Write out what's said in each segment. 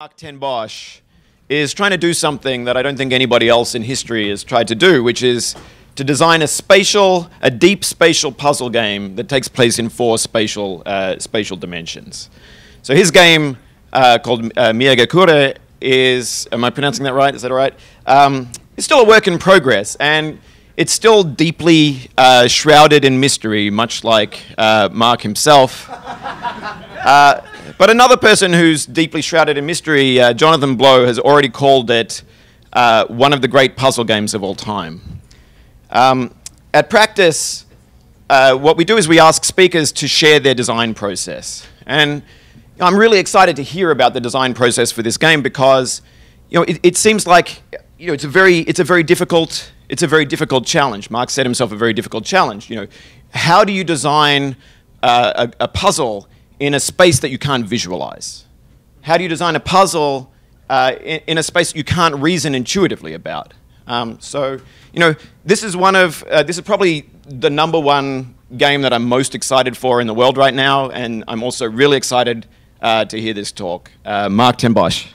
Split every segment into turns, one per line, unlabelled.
Marc ten Bosch is trying to do something that I don't think anybody else in history has tried to do, which is to design a spatial, a deep spatial puzzle game that takes place in four spatial, uh, spatial dimensions. So his game, uh, called uh, Miegakure, is, am I pronouncing that right? Is that all right? Um, it's still a work in progress, and it's still deeply uh, shrouded in mystery, much like uh, Marc himself. But another person who's deeply shrouded in mystery, uh, Jonathan Blow, has already called it uh, one of the great puzzle games of all time. Um, at practice, uh, what we do is we ask speakers to share their design process. And I'm really excited to hear about the design process for this game because you know, it, it seems like you know, it's, a very, it's a very difficult it's a very difficult challenge. Marc set himself a very difficult challenge. You know, how do you design uh, a, a puzzle in a space that you can't visualize? How do you design a puzzle uh, in, in, a space you can't reason intuitively about? Um, so, you know, this is one of, uh, this is probably the number one game that I'm most excited for in the world right now, and I'm also really excited uh, to hear this talk. Uh, Marc ten Bosch.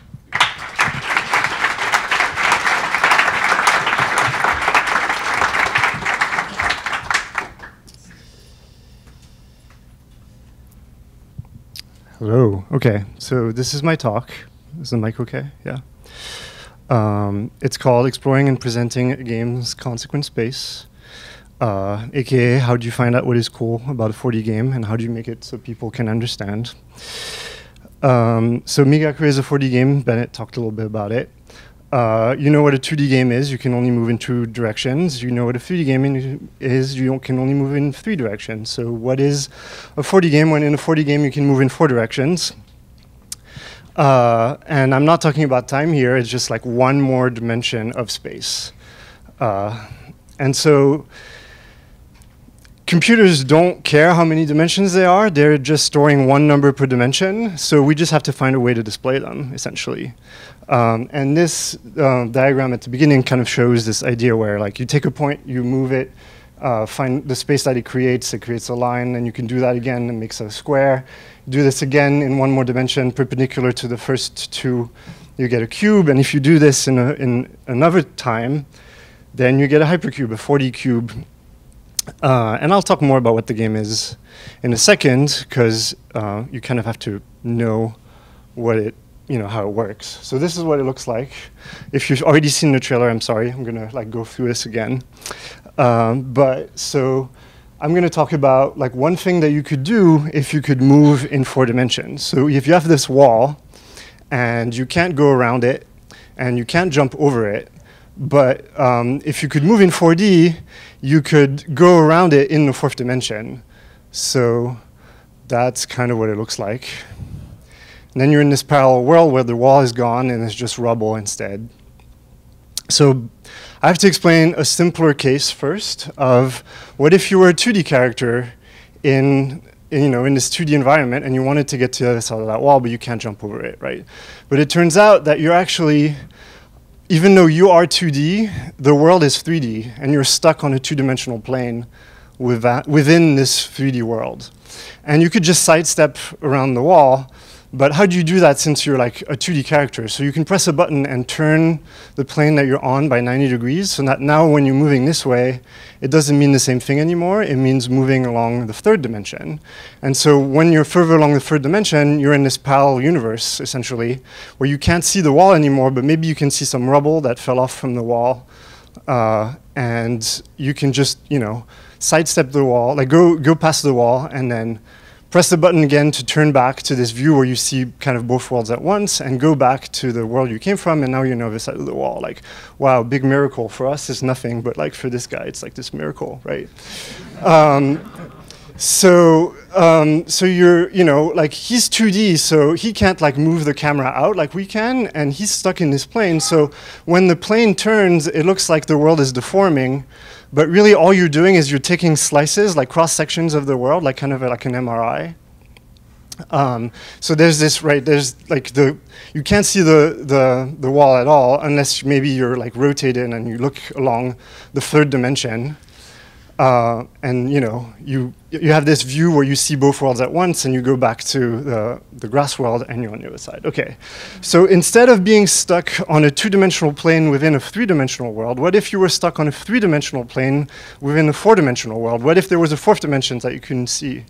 Hello. Okay, so this is my talk. Is the mic okay? Yeah. Um, it's called Exploring and Presenting a Game's Consequence Space, uh, aka how do you find out what is cool about a 4D game and how do you make it so people can understand. Um, so Miegakure is a 4D game. Bennett talked a little bit about it. Uh, you know what a 2D game is, you can only move in two directions. You know what a 3D game is, you can only move in three directions. So what is a 4D game when in a 4D game you can move in four directions? Uh, and I'm not talking about time here, it's just like one more dimension of space. Uh, and so computers don't care how many dimensions they are, they're just storing one number per dimension, so we just have to find a way to display them, essentially. Um, and this uh, diagram at the beginning kind of shows this idea where like you take a point, you move it, uh, find the space that it creates, it creates a line, and you can do that again, and makes a square. Do this again in one more dimension perpendicular to the first two, you get a cube, and if you do this in, a, in another time, then you get a hypercube, a 4D cube. Uh, and I'll talk more about what the game is in a second, because uh, you kind of have to know what it you know, how it works. So this is what it looks like. If you've already seen the trailer, I'm sorry, I'm gonna like go through this again. Um, but so I'm gonna talk about like one thing that you could do if you could move in four dimensions. So if you have this wall and you can't go around it and you can't jump over it, but um, if you could move in 4D, you could go around it in the fourth dimension. So that's kind of what it looks like. And then you're in this parallel world where the wall is gone and it's just rubble instead. So I have to explain a simpler case first of what if you were a 2D character in, in, you know, in this 2D environment and you wanted to get to the other side of that wall, but you can't jump over it, right? But it turns out that you're actually, even though you are 2D, the world is 3D, and you're stuck on a two-dimensional plane within this 3D world. And you could just sidestep around the wall, but how do you do that since you're like a 2D character? So you can press a button and turn the plane that you're on by 90 degrees, so that now when you're moving this way, it doesn't mean the same thing anymore. It means moving along the third dimension. And so when you're further along the third dimension, you're in this parallel universe, essentially, where you can't see the wall anymore, but maybe you can see some rubble that fell off from the wall. Uh, and you can just, you know, sidestep the wall, like go, go past the wall, and then Press the button again to turn back to this view where you see kind of both worlds at once and go back to the world you came from and now you're on the side of the wall. Like, wow, big miracle. For us, it's nothing, but like for this guy, it's like this miracle, right? Um, so um, so you're you know like he's 2D so he can't like move the camera out like we can and he's stuck in this plane so when the plane turns it looks like the world is deforming but really, all you're doing is you're taking slices, like cross sections of the world, like kind of like an MRI. Um, so there's this right. There's like the you can't see the the the wall at all unless maybe you're like rotated and you look along the third dimension. Uh, and you know, you you have this view where you see both worlds at once, and you go back to the, the grass world, and you're on the other side. Okay, so instead of being stuck on a two-dimensional plane within a three-dimensional world, what if you were stuck on a three-dimensional plane within a four-dimensional world? What if there was a fourth dimension that you couldn't see?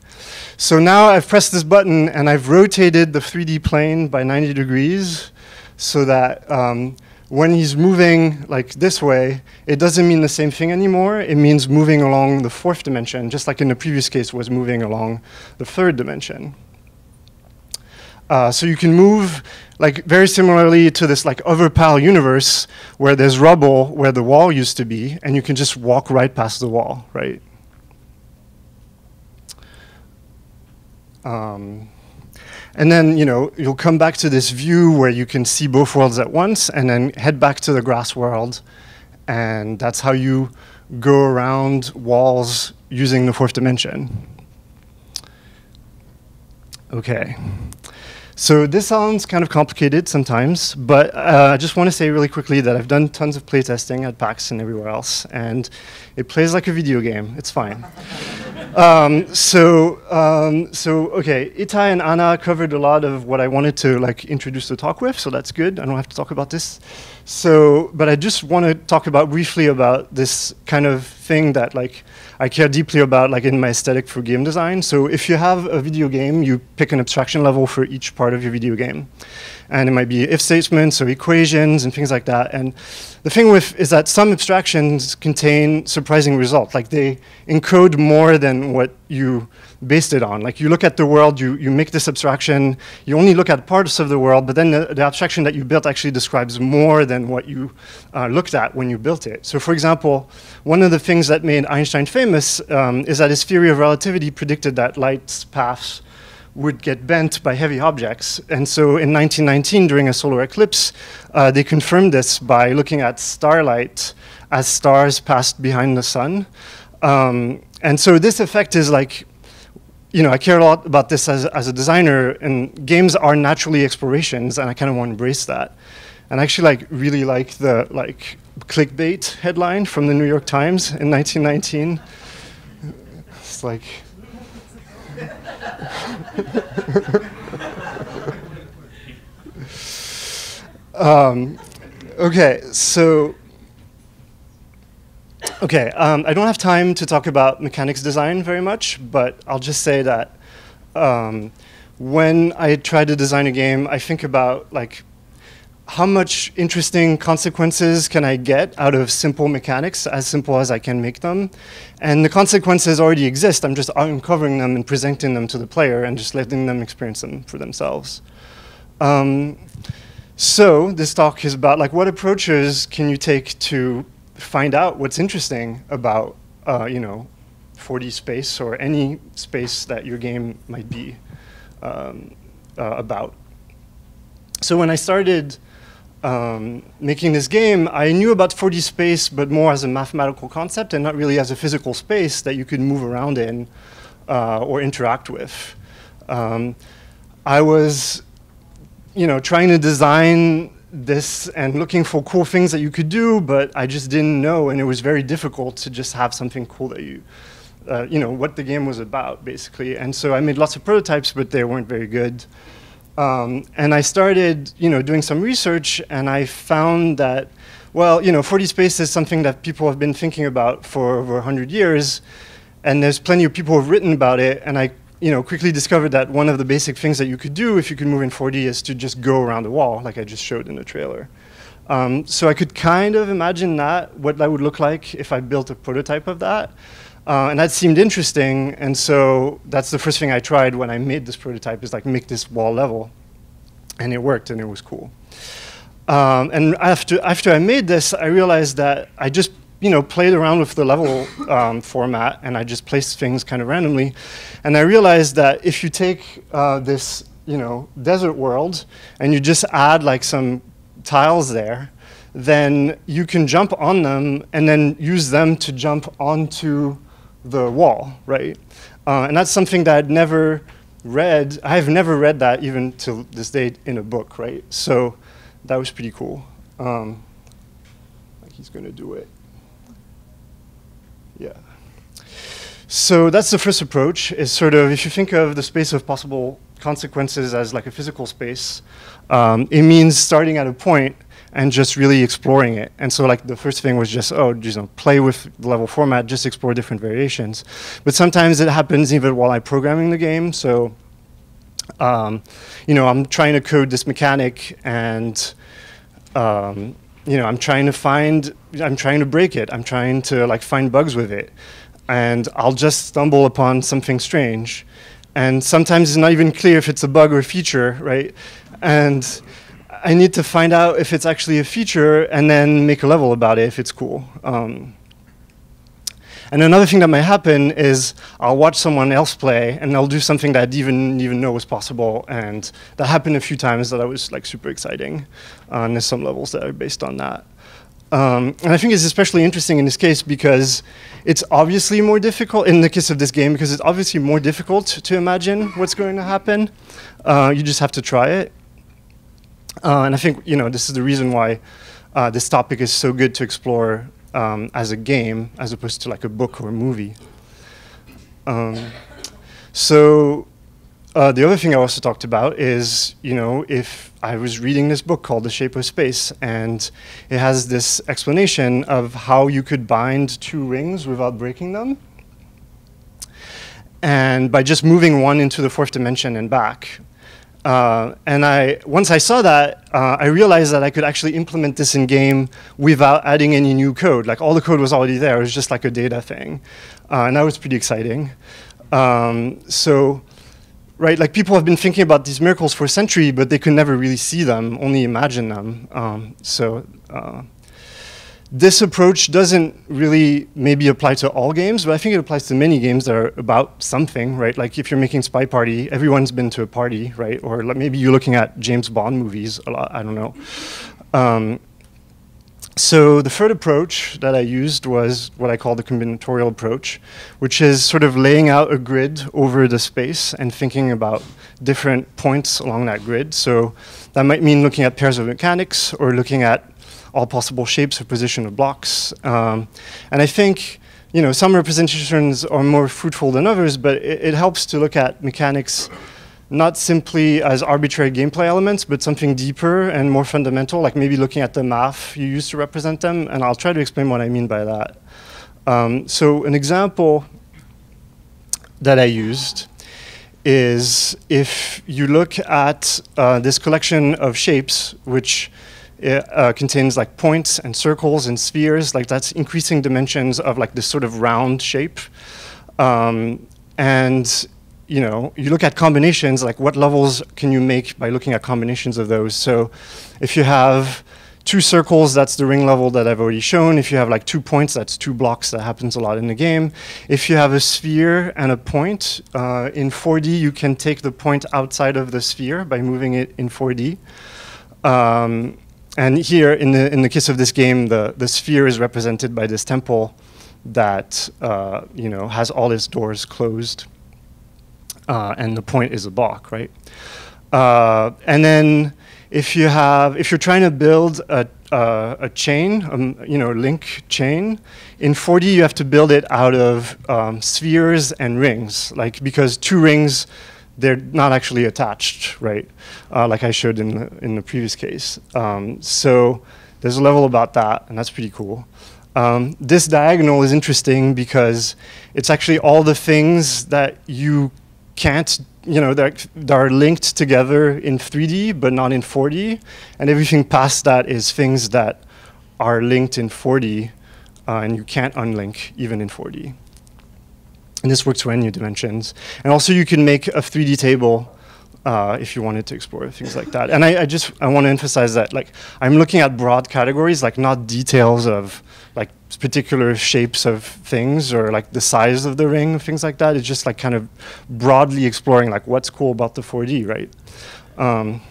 So now I've pressed this button, and I've rotated the 3D plane by 90 degrees, so that um, when he's moving like this way, it doesn't mean the same thing anymore. It means moving along the fourth dimension, just like in the previous case was moving along the third dimension. Uh, so you can move like very similarly to this like other PAL universe where there's rubble where the wall used to be, and you can just walk right past the wall, right? Um, and then, you know, you'll come back to this view where you can see both worlds at once and then head back to the grass world. And that's how you go around walls using the fourth dimension. Okay. So this sounds kind of complicated sometimes, but uh, I just want to say really quickly that I've done tons of playtesting at PAX and everywhere else, and it plays like a video game. It's fine. um, so, um, so okay, Itay and Anna covered a lot of what I wanted to like introduce the talk with, so that's good. I don't have to talk about this. So, but I just want to talk about briefly about this kind of thing that like I care deeply about like in my aesthetic for game design. So if you have a video game, you pick an abstraction level for each part of your video game. And it might be if statements or equations and things like that. And the thing with is that some abstractions contain surprising results. Like they encode more than what you based it on. Like you look at the world, you, you make this abstraction, you only look at parts of the world, but then the, the abstraction that you built actually describes more than what you uh, looked at when you built it. So for example, one of the things that made Einstein famous um, is that his theory of relativity predicted that light's paths would get bent by heavy objects. And so in 1919, during a solar eclipse, uh, they confirmed this by looking at starlight as stars passed behind the sun. Um, and so this effect is like you know, I care a lot about this as, as a designer, and games are naturally explorations, and I kind of want to embrace that. And I actually like really like the like clickbait headline from the New York Times in 1919. It's like. um, okay, so Okay, um, I don't have time to talk about mechanics design very much, but I'll just say that um, when I try to design a game, I think about like how much interesting consequences can I get out of simple mechanics, as simple as I can make them. And the consequences already exist. I'm just uncovering them and presenting them to the player and just letting them experience them for themselves. Um, so this talk is about like what approaches can you take to find out what's interesting about, uh, you know, 4D space or any space that your game might be um, uh, about. So when I started um, making this game, I knew about 4D space, but more as a mathematical concept and not really as a physical space that you could move around in uh, or interact with. Um, I was, you know, trying to design this and looking for cool things that you could do, but I just didn't know, and it was very difficult to just have something cool that you, uh, you know, what the game was about, basically. And so I made lots of prototypes, but they weren't very good. Um, and I started, you know, doing some research, and I found that, well, you know, 4D space is something that people have been thinking about for over 100 years, and there's plenty of people who have written about it, and I you know, quickly discovered that one of the basic things that you could do if you could move in 4D is to just go around the wall, like I just showed in the trailer. Um, so I could kind of imagine that, what that would look like if I built a prototype of that. Uh, and that seemed interesting, and so that's the first thing I tried when I made this prototype, is like make this wall level. And it worked, and it was cool. Um, and after, after I made this, I realized that I just you know, played around with the level um, format and I just placed things kind of randomly. And I realized that if you take uh, this, you know, desert world and you just add like some tiles there, then you can jump on them and then use them to jump onto the wall, right? Uh, and that's something that I'd never read. I've never read that even to this day in a book, right? So that was pretty cool. Um, like he's going to do it. Yeah. So that's the first approach, is sort of, if you think of the space of possible consequences as like a physical space, um, it means starting at a point and just really exploring it. And so like the first thing was just, oh, you know, play with the level format, just explore different variations. But sometimes it happens even while I'm programming the game. So, um, you know, I'm trying to code this mechanic and, um, you know, I'm trying to find, I'm trying to break it. I'm trying to like find bugs with it. And I'll just stumble upon something strange. And sometimes it's not even clear if it's a bug or a feature, right? And I need to find out if it's actually a feature and then make a level about it if it's cool. Um, and another thing that might happen is I'll watch someone else play and I'll do something that I didn't even know was possible. And that happened a few times that I was like super exciting. Uh, and there's some levels that are based on that. Um, and I think it's especially interesting in this case because it's obviously more difficult, in the case of this game, because it's obviously more difficult to imagine what's going to happen. Uh, you just have to try it. Uh, and I think you know this is the reason why uh, this topic is so good to explore um, as a game as opposed to like a book or a movie. Um, so uh, the other thing I also talked about is, you know, if I was reading this book called The Shape of Space, and it has this explanation of how you could bind two rings without breaking them. And by just moving one into the fourth dimension and back, uh, and I, once I saw that, uh, I realized that I could actually implement this in game without adding any new code. Like all the code was already there. It was just like a data thing, uh, and that was pretty exciting. Um, so, right, like people have been thinking about these miracles for a century, but they could never really see them, only imagine them. Um, so uh, this approach doesn't really maybe apply to all games, but I think it applies to many games that are about something, right? Like if you're making Spy Party, everyone's been to a party, right? Or maybe you're looking at James Bond movies a lot, I don't know. Um, so the third approach that I used was what I call the combinatorial approach, which is sort of laying out a grid over the space and thinking about different points along that grid. So that might mean looking at pairs of mechanics or looking at all possible shapes or position of blocks. Um, and I think you know, some representations are more fruitful than others, but it, it, helps to look at mechanics not simply as arbitrary gameplay elements, but something deeper and more fundamental, like maybe looking at the math you use to represent them. And I'll try to explain what I mean by that. Um, so an example that I used is if you look at uh, this collection of shapes, which it uh, contains like points and circles and spheres, like that's increasing dimensions of like this sort of round shape. Um, and you know, you look at combinations, like what levels can you make by looking at combinations of those? So if you have two circles, that's the ring level that I've already shown. If you have like two points, that's two blocks. That happens a lot in the game. If you have a sphere and a point, uh, in 4D, you can take the point outside of the sphere by moving it in 4D. Um, and here, in the, in the case of this game, the, the sphere is represented by this temple that uh, you know, has all its doors closed. Uh, and the point is a block, right? Uh, and then if you have, if you're trying to build a, a chain, um, you know, link chain, in 4D you have to build it out of um, spheres and rings, like because two rings they're not actually attached, right? Uh, like I showed in the, in the previous case. Um, so there's a level about that, and that's pretty cool. Um, this diagonal is interesting because it's actually all the things that you can't, you know, that, that are linked together in 3D but not in 4D, and everything past that is things that are linked in 4D, uh, and you can't unlink even in 4D. And this works for any dimensions. And also you can make a 3D table uh, if you wanted to explore things like that. And I, I just I want to emphasize that like I'm looking at broad categories, like not details of like particular shapes of things or like the size of the ring, things like that. It's just like kind of broadly exploring like what's cool about the 4D, right? Um,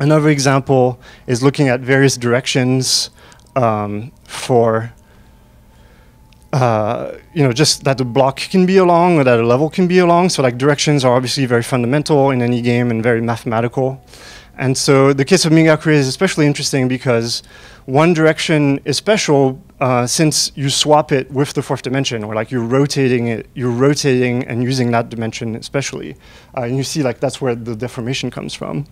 another example is looking at various directions um, for uh, you know, just that the block can be along or that a level can be along. So like directions are obviously very fundamental in any game and very mathematical. And so the case of Miegakure is especially interesting because one direction is special uh, since you swap it with the fourth dimension, or like you're rotating it, you're rotating and using that dimension especially. Uh, and you see like that's where the deformation comes from.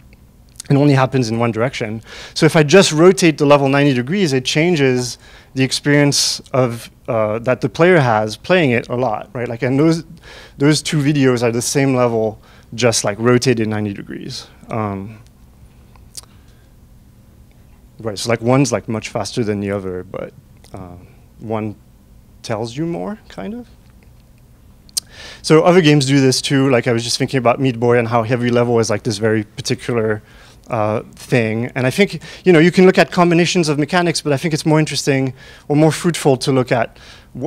It only happens in one direction. So if I just rotate the level 90 degrees, it changes the experience of uh, that the player has playing it a lot, right? Like, and those those two videos are the same level, just like rotated 90 degrees. Um, right. So like one's like much faster than the other, but uh, one tells you more, kind of. So other games do this too. Like I was just thinking about Meat Boy and how heavy level is like this very particular uh, thing. And I think, you know, you can look at combinations of mechanics, but I think it's more interesting or more fruitful to look at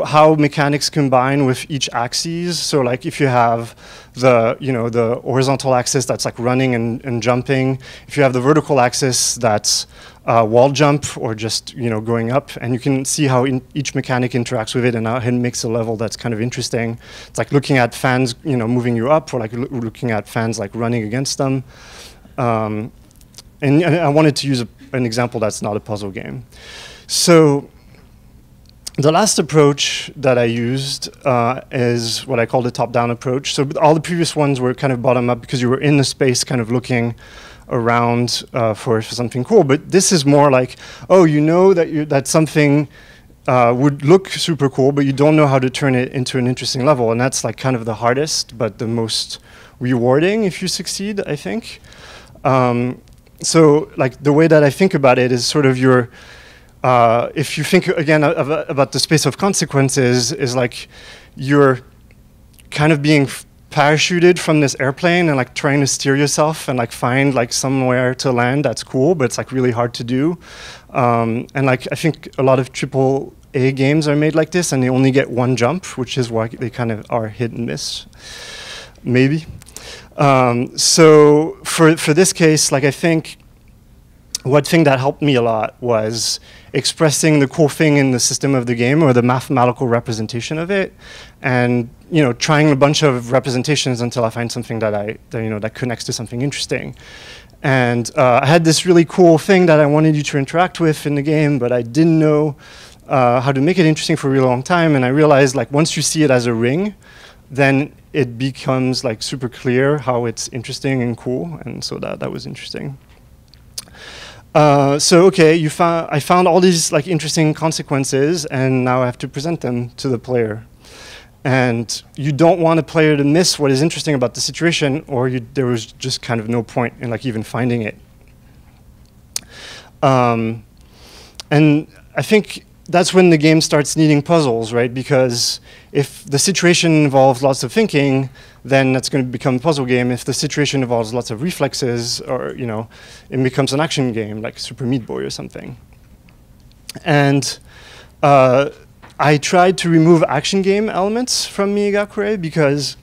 how mechanics combine with each axis. So like if you have the, you know, the horizontal axis that's like running and, and jumping, if you have the vertical axis that's uh, wall jump or just, you know, going up, and you can see how each mechanic interacts with it and how it makes a level that's kind of interesting. It's like looking at fans, you know, moving you up or like looking at fans like running against them. Um, and, and I wanted to use a, an example that's not a puzzle game. So the last approach that I used uh, is what I call the top-down approach. So all the previous ones were kind of bottom-up because you were in the space kind of looking around uh, for, for, something cool. But this is more like, oh, you know that, you, that something uh, would look super cool, but you don't know how to turn it into an interesting level. And that's like kind of the hardest, but the most rewarding if you succeed, I think. Um, so like the way that I think about it is sort of your, uh, if you think again of, about the space of consequences, is like you're kind of being parachuted from this airplane and like trying to steer yourself and like find like somewhere to land that's cool, but it's like really hard to do. Um, and like I think a lot of triple A games are made like this, and they only get one jump, which is why they kind of are hit and miss, maybe. Um, so for, for this case, like I think one thing that helped me a lot was expressing the cool thing in the system of the game or the mathematical representation of it and you know trying a bunch of representations until I find something that I that, you know that connects to something interesting. And uh, I had this really cool thing that I wanted you to interact with in the game, but I didn't know uh, how to make it interesting for a really long time. And I realized like once you see it as a ring, then it becomes like super clear how it's interesting and cool, and so that that was interesting. Uh, so okay, you found I found all these like interesting consequences, and now I have to present them to the player. And you don't want a player to miss what is interesting about the situation, or you, there was just kind of no point in like even finding it. Um, and I think that's when the game starts needing puzzles, right? Because if the situation involves lots of thinking, then that's going to become a puzzle game. If the situation involves lots of reflexes, or you know, it becomes an action game like Super Meat Boy or something. And uh, I tried to remove action game elements from Miegakure because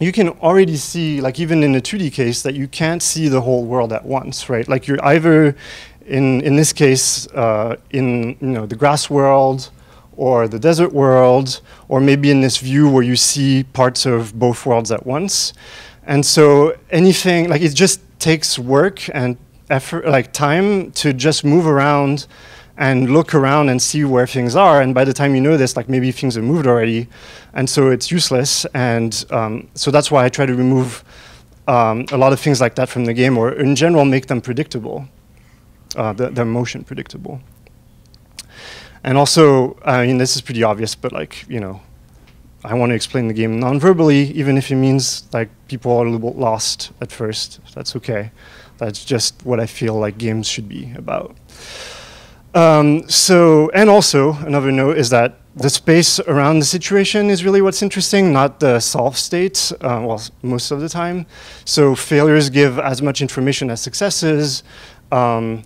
you can already see, like even in a 2D case, that you can't see the whole world at once, right? Like you're either in, in this case, uh, in you know, the grass world or the desert world, or maybe in this view where you see parts of both worlds at once. And so anything, like it just takes work and effort, like time to just move around and look around and see where things are. And by the time you know this, like maybe things have moved already. And so it's useless. And um, so that's why I try to remove um, a lot of things like that from the game, or in general, make them predictable uh, the, their motion predictable. And also, I mean, this is pretty obvious, but like, you know, I want to explain the game non-verbally, even if it means like people are a little bit lost at first. That's okay. That's just what I feel like games should be about. Um, so, and also another note is that the space around the situation is really what's interesting, not the solve state, uh, well, most of the time. So failures give as much information as successes. Um,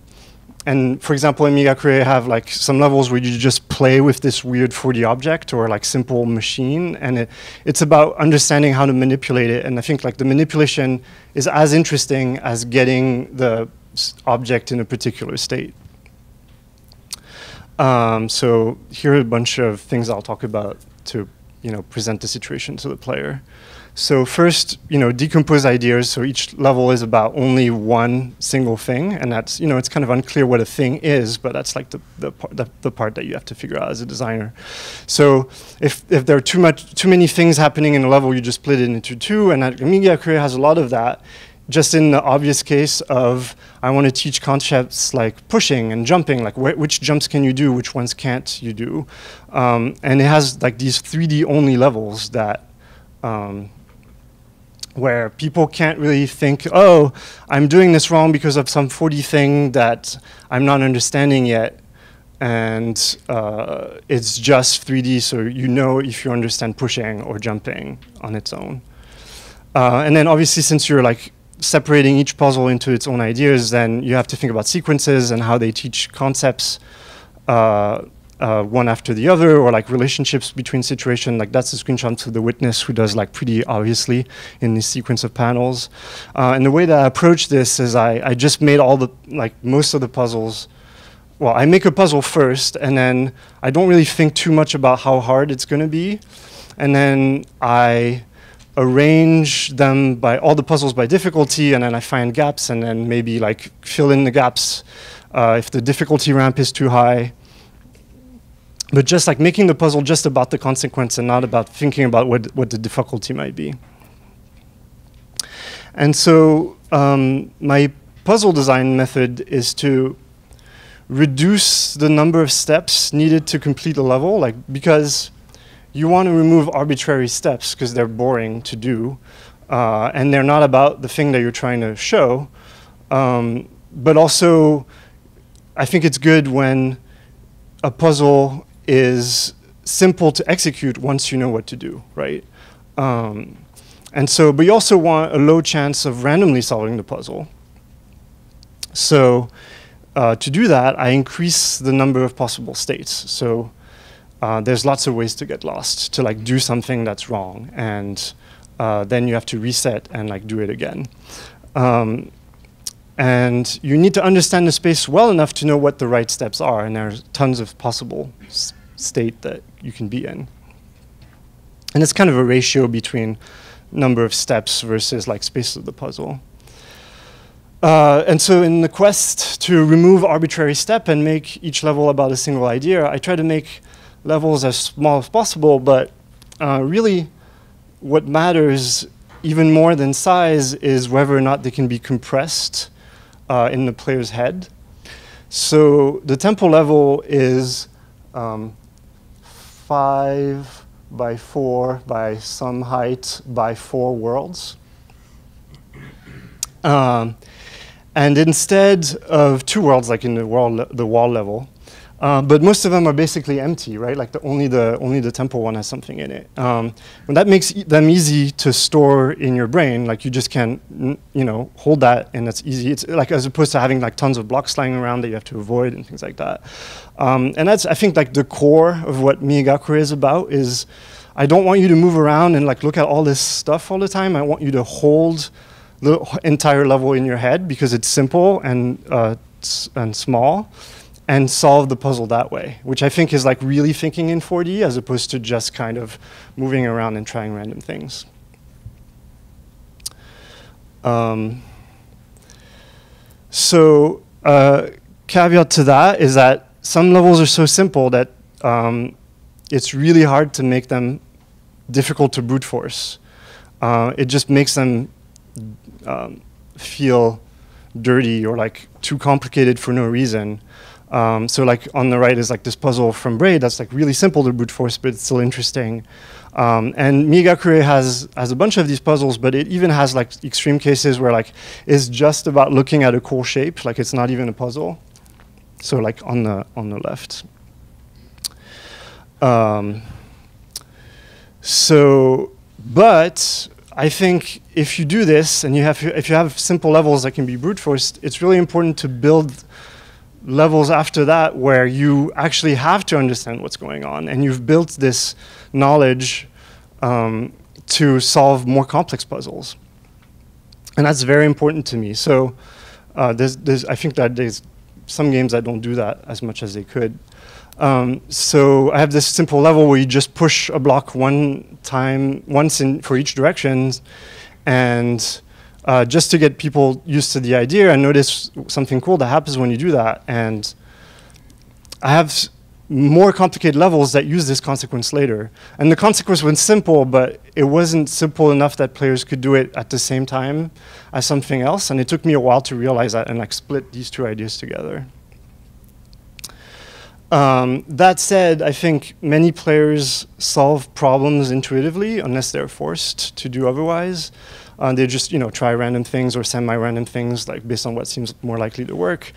and for example, in I have like some levels where you just play with this weird 4D object or like simple machine, and it, it's about understanding how to manipulate it. And I think like the manipulation is as interesting as getting the object in a particular state. Um, so here are a bunch of things I'll talk about to you know, present the situation to the player. So first, you know, decompose ideas. So each level is about only one single thing, and that's, you know, it's kind of unclear what a thing is, but that's like the the, par the, the part that you have to figure out as a designer. So if if there are too much too many things happening in a level, you just split it into two, and Miegakure has a lot of that. Just in the obvious case of I want to teach concepts like pushing and jumping, like wh which jumps can you do, which ones can't you do, um, and it has like these 3D only levels that. Um, where people can't really think, oh, I'm doing this wrong because of some 4D thing that I'm not understanding yet. And uh, it's just 3D, so you know if you understand pushing or jumping on its own. Uh, and then obviously, since you're like separating each puzzle into its own ideas, then you have to think about sequences and how they teach concepts. Uh, uh, one after the other, or like relationships between situations. Like that's a screenshot of the witness who does like pretty obviously in this sequence of panels. Uh, and the way that I approach this is I, I just made all the like most of the puzzles. Well, I make a puzzle first, and then I don't really think too much about how hard it's going to be, and then I arrange them by all the puzzles by difficulty, and then I find gaps, and then maybe like fill in the gaps uh, if the difficulty ramp is too high but just like making the puzzle just about the consequence and not about thinking about what, what the difficulty might be. And so um, my puzzle design method is to reduce the number of steps needed to complete a level, like because you want to remove arbitrary steps because they're boring to do, uh, and they're not about the thing that you're trying to show. Um, but also, I think it's good when a puzzle is simple to execute once you know what to do, right? Um, and so, but you also want a low chance of randomly solving the puzzle. So uh, to do that, I increase the number of possible states. So uh, there's lots of ways to get lost, to like do something that's wrong, and uh, then you have to reset and like do it again. Um, and you need to understand the space well enough to know what the right steps are, and there are tons of possible state that you can be in. And it's kind of a ratio between number of steps versus like space of the puzzle. Uh, and so in the quest to remove arbitrary step and make each level about a single idea, I try to make levels as small as possible, but uh, really what matters even more than size is whether or not they can be compressed uh, in the player's head. So the tempo level is um, five by four by some height by four worlds. Um, and instead of two worlds, like in the wall, the wall level, uh, but most of them are basically empty, right? Like the only the only the temple one has something in it. Um, and that makes e them easy to store in your brain. Like you just can, you know, hold that, and that's easy. It's like as opposed to having like tons of blocks lying around that you have to avoid and things like that. Um, and that's I think like the core of what Miegakure is about is. I don't want you to move around and like look at all this stuff all the time. I want you to hold the entire level in your head because it's simple and uh, and small and solve the puzzle that way, which I think is like really thinking in 4D as opposed to just kind of moving around and trying random things. Um, so uh, caveat to that is that some levels are so simple that um, it's really hard to make them difficult to brute force. Uh, it just makes them um, feel dirty or like too complicated for no reason. Um, so like on the right is like this puzzle from Braid that's like really simple to brute force, but it's still interesting. Um, and Miegakure has has a bunch of these puzzles, but it even has like extreme cases where like it's just about looking at a cool shape, like it's not even a puzzle. So like on the on the left. Um, so, but I think if you do this and you have if you have simple levels that can be brute forced, it's really important to build levels after that where you actually have to understand what's going on and you've built this knowledge um, to solve more complex puzzles. And that's very important to me. So uh, there's, there's, I think that there's some games that don't do that as much as they could. Um, so I have this simple level where you just push a block one time, once in for each direction, and uh, just to get people used to the idea and notice something cool that happens when you do that. And I have more complicated levels that use this consequence later. And the consequence was simple, but it wasn't simple enough that players could do it at the same time as something else. And it took me a while to realize that and like split these two ideas together. Um, that said, I think many players solve problems intuitively unless they're forced to do otherwise. Uh, they just you know try random things or semi-random things like based on what seems more likely to work,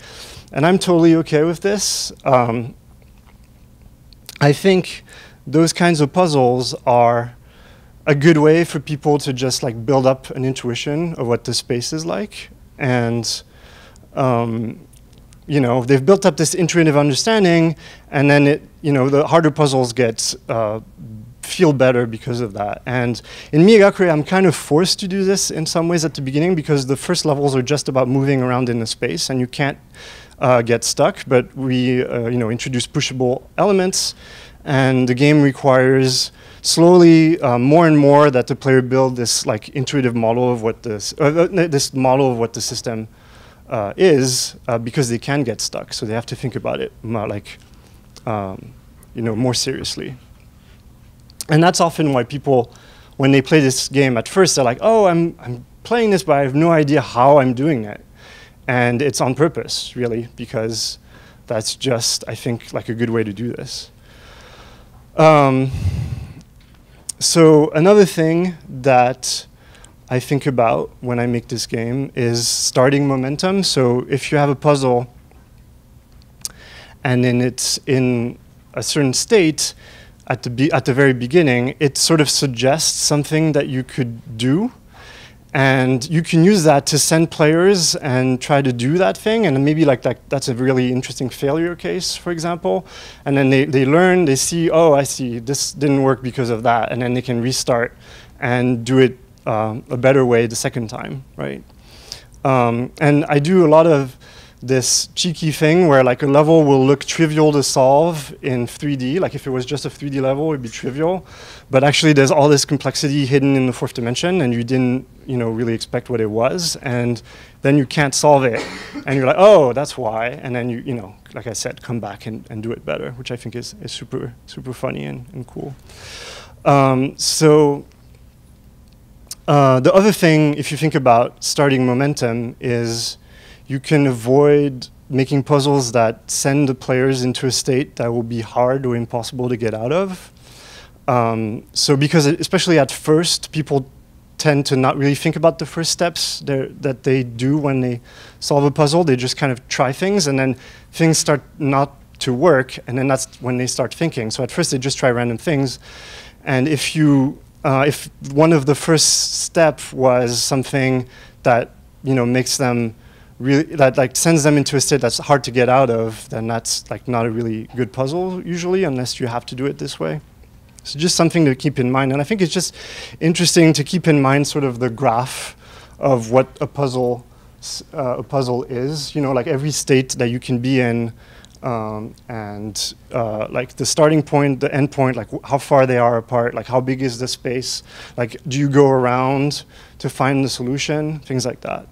and I'm totally okay with this. Um, I think those kinds of puzzles are a good way for people to just like build up an intuition of what the space is like and um, you know, they've built up this intuitive understanding, and then it, you know, the harder puzzles get uh, feel better because of that. And in Miegakure, I'm kind of forced to do this in some ways at the beginning because the first levels are just about moving around in the space, and you can't uh, get stuck. But we, uh, you know, introduce pushable elements, and the game requires slowly uh, more and more that the player build this like intuitive model of what this uh, uh, this model of what the system uh, is because they can get stuck. So they have to think about it more like, um, you know, more seriously. And that's often why people, when they play this game at first, they're like, oh, I'm, I'm playing this, but I have no idea how I'm doing it. And it's on purpose, really, because that's just, I think, like a good way to do this. Um, so another thing that I think about when I make this game is starting momentum. So if you have a puzzle and then it's in a certain state at the, at the very beginning, it sort of suggests something that you could do. And you can use that to send players and try to do that thing. And maybe like that, that's a really interesting failure case, for example. And then they, they learn, they see, oh, I see, this didn't work because of that. And then they can restart and do it um, a better way the second time, right? Um, and I do a lot of this cheeky thing where like a level will look trivial to solve in 3D. Like if it was just a 3D level, it'd be trivial. But actually there's all this complexity hidden in the fourth dimension and you didn't, you know, really expect what it was. And then you can't solve it. and you're like, oh, that's why. And then you, you know, like I said, come back and, and do it better, which I think is, is super, super funny and, and cool. Um, so uh, the other thing, if you think about starting momentum, is you can avoid making puzzles that send the players into a state that will be hard or impossible to get out of. Um, so because especially at first, people tend to not really think about the first steps that they do when they solve a puzzle. They just kind of try things, and then things start not to work, and then that's when they start thinking. So at first, they just try random things. And if you uh, if one of the first step was something that you know makes them really that like sends them into a state that's hard to get out of, then that's like not a really good puzzle usually, unless you have to do it this way. So just something to keep in mind, and I think it's just interesting to keep in mind sort of the graph of what a puzzle uh, a puzzle is. You know, like every state that you can be in um, and uh, like the starting point, the end point, like how far they are apart, like how big is the space, like do you go around to find the solution, things like that.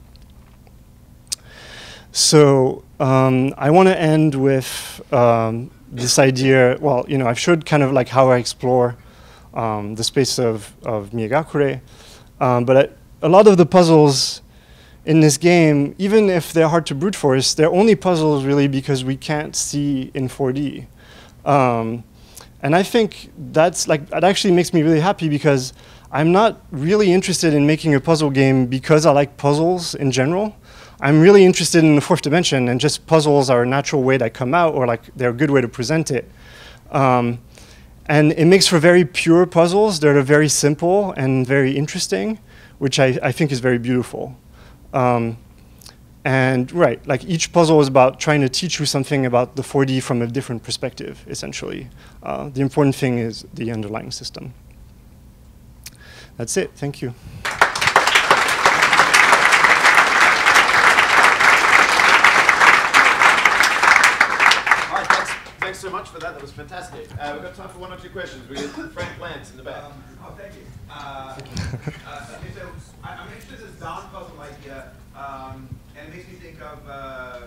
So um, I want to end with um, this idea. Well, you know, I've showed kind of like how I explore um, the space of of Miegakure, um, but I, a lot of the puzzles in this game, even if they're hard to brute force, they're only puzzles really because we can't see in 4D. Um, and I think that's like, that actually makes me really happy because I'm not really interested in making a puzzle game because I like puzzles in general. I'm really interested in the fourth dimension and just puzzles are a natural way that come out or like they're a good way to present it. Um, and it makes for very pure puzzles that are very simple and very interesting, which I, I think is very beautiful. Um, and right, like each puzzle is about trying to teach you something about the 4D from a different perspective, essentially. Uh, the important thing is the underlying system. That's it. Thank you.
thanks so much for that. That was fantastic. Uh, we've got time for one or two questions. We have Frank Lantz in the back.
Um, oh, thank you. Uh, uh, so I, I'm interested in this Don puzzle idea, um, and it makes me think of uh,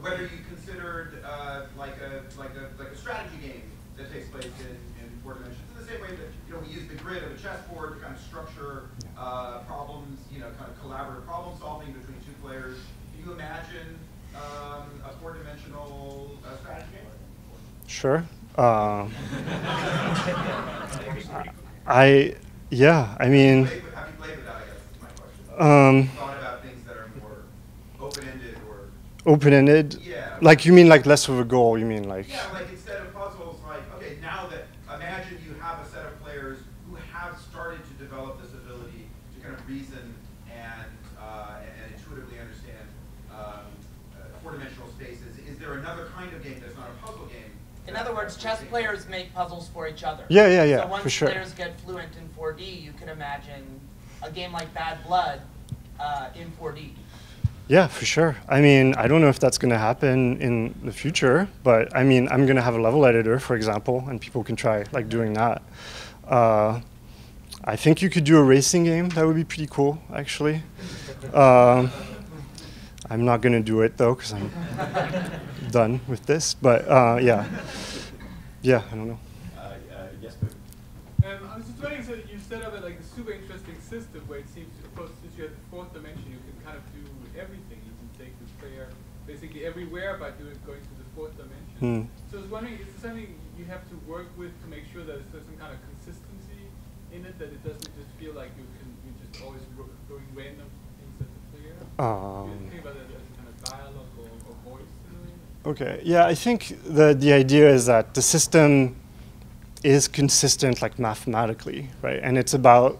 whether you considered uh, like a like a like a strategy game that takes place in, in four dimensions. In the same way that you know we use the grid of a chessboard to kind of structure uh, problems, you know, kind of collaborative problem solving between two players. Can you imagine um, a four-dimensional uh, strategy game?
Sure. Uh, I yeah. I mean,
Have you played with that? I guess is my question.
um,
about things that are more open-ended or
open-ended.
Yeah.
Like you mean like less of a goal? You mean like?
yeah, like instead of puzzles, like okay, now that imagine you have a set of players who have started to develop this ability to kind of reason and uh, and intuitively understand um, uh, four-dimensional spaces. Is there another kind of game that's not a puzzle game?
Words, chess players make puzzles for each other.
Yeah, yeah, yeah,
So once
for sure.
players get fluent in 4D, you can imagine a game like Bad Blood uh, in 4D.
Yeah, for sure. I mean, I don't know if that's going to happen in the future, but I mean, I'm going to have a level editor, for example, and people can try like doing that. Uh, I think you could do a racing game. That would be pretty cool, actually. Um, I'm not going to do it though, because I'm done with this. But uh, yeah, yeah, I don't know.
Uh, uh, yes, Boo.
Um, I was just wondering, so you set up a, like a super interesting system where it seems, of course, since you have the fourth dimension, you can kind of do everything. You can take the player basically everywhere by doing going to the fourth dimension.
Hmm.
So I was wondering, is there something you have to work with to make sure that there's some kind of consistency in it, that it doesn't just feel like you can you just always ro- doing random things at the player?
Um,
do you think about that as kind of dialogue or, or voice in a way?
Okay. Yeah, I think the the idea is that the system is consistent like mathematically, right? And it's about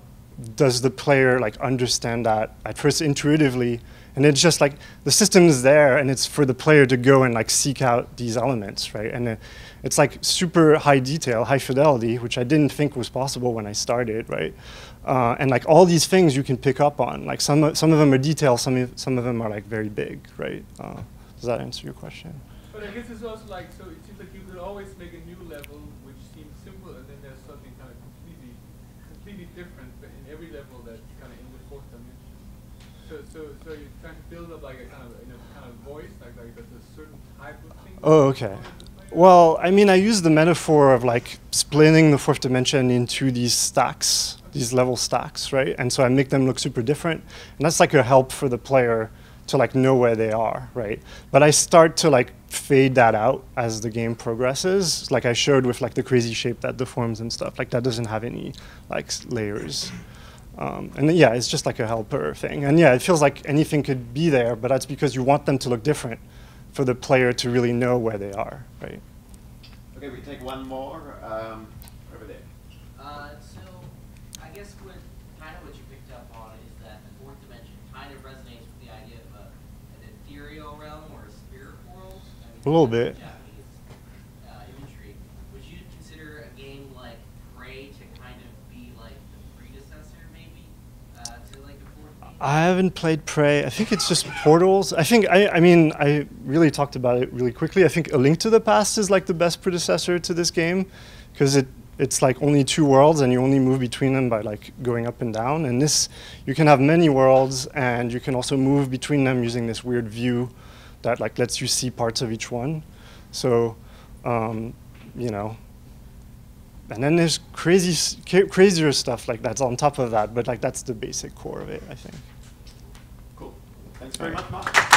does the player like understand that at first intuitively and it's just like the system is there and it's for the player to go and like seek out these elements, right? And it, it's like super high detail, high fidelity, which I didn't think was possible when I started, right? Uh, and like all these things you can pick up on. Like some some of them are detail, some some of them are like very big, right? Uh, does that answer your question?
I guess it's also like, so it seems like you could always make a new level which seems simple, and then there's something kind of completely, completely different but in every level that's kind of in the fourth dimension. So, so, so you're trying to build up like a kind of, in a kind of voice, like, like there's a certain type of thing.
Oh, okay.
want to play?
Well, I mean, I use the metaphor of like splitting the fourth dimension into these stacks, these level stacks, right? And so I make them look super different, and that's like a help for the player to like know where they are, right? But I start to like fade that out as the game progresses, like I showed with like the crazy shape that deforms and stuff. Like that doesn't have any like layers. Um, and then, yeah, it's just like a helper thing. And yeah, it feels like anything could be there, but that's because you want them to look different for the player to really know where they are, right?
Okay, we take one more um, over there.
Uh, so I guess what kind of what you picked up on is that the fourth dimension kind of resonates with the idea of a, an ethereal realm or a spirit world. I mean,
A little bit.
Japanese uh, imagery. Would you consider a game like Prey to kind of be like the predecessor, maybe, uh, to like the fourth? game?
I haven't played Prey. I think it's just Portals. I think I, I mean I really talked about it really quickly. I think A Link to the Past is like the best predecessor to this game because it it's like only two worlds and you only move between them by like going up and down. And this you can have many worlds and you can also move between them using this weird view that like lets you see parts of each one. So um, you know. And then there's crazy, ca- crazier stuff like that's on top of that, but like that's the basic core of it, I think.
Cool. Thanks very much, Marc.